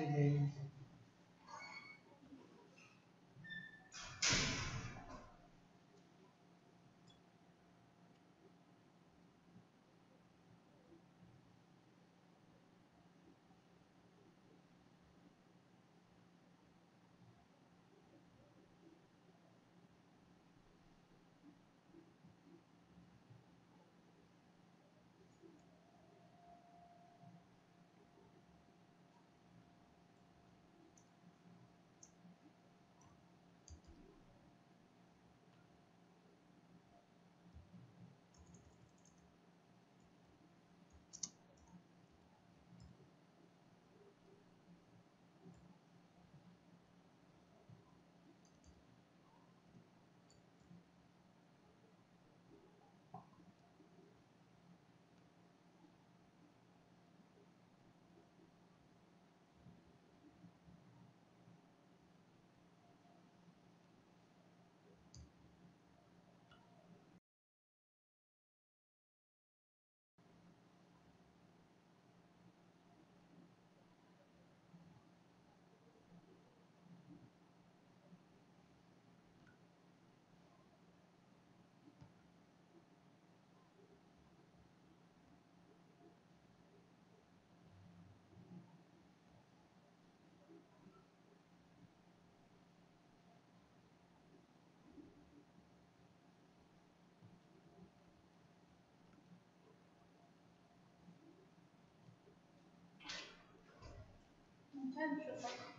today. intentional